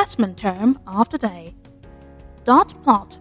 investment term of the day. Dot plot.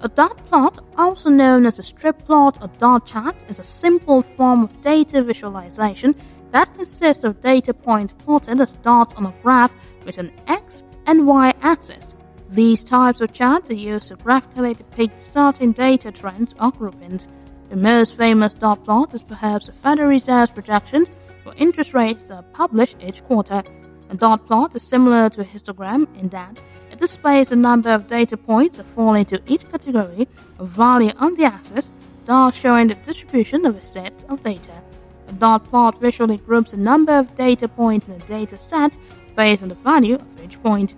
A dot plot, also known as a strip plot or dot chart, is a simple form of data visualization that consists of data points plotted as dots on a graph with an x and y axis. These types of charts are used to graphically depict certain data trends or groupings. The most famous dot plot is perhaps the Federal Reserve's projection for interest rates are published each quarter. A dot plot is similar to a histogram in that it displays the number of data points that fall into each category of value on the axis, thus showing the distribution of a set of data. A dot plot visually groups the number of data points in a data set based on the value of each point.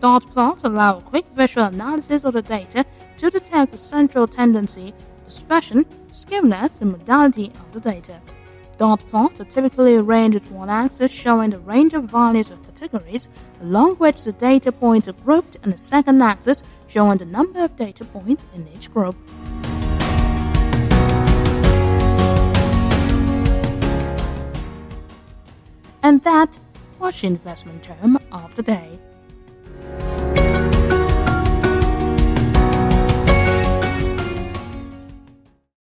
Dot plots allow a quick visual analysis of the data to detect the central tendency, dispersion, skewness, and modality of the data. Dot plots are typically arranged with one axis showing the range of values of categories along which the data points are grouped and a second axis showing the number of data points in each group. And that was the investment term of the day.